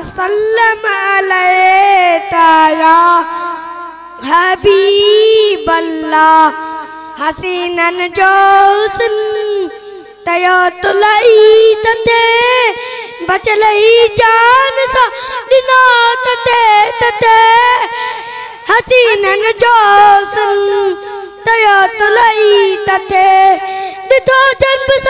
वसल्लम अलैका या हबीब अल्लाह हसीनन जोसन तयो तुलई तते बचलई जान सा दिना तते तते हसीनन जोसन तयो तुलई तते ॾिठो जन्म साईं यूसुफ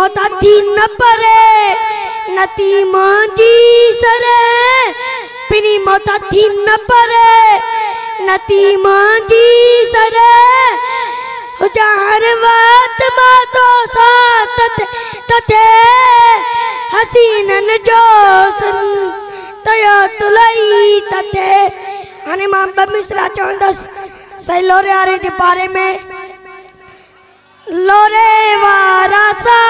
पिनी मोता न परे नती मुंहिंजी सरे पिनी मोता थी न परे नती मुंहिंजी सरे हुजार वात माँ तो सां तथे हसीनन जो सन तयो तुलई तथे हाणे माँ ॿ मिसरा चवंदसि सही लोरे वारे जे बारे में लोरे वारा साईं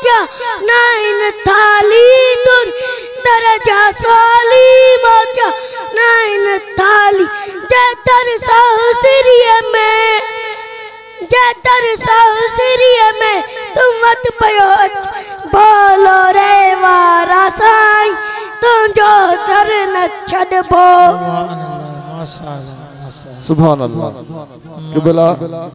न जा मोतिया नाइन थाली तुन दर जा सवाली मोतिया नाइन थाली जे दर में। जे दर में तूं वत पियो बोलो रे वारा साईं न छॾबो। माशा अल्लाह माशा अल्लाह सुभान अल्लाह क़िबला।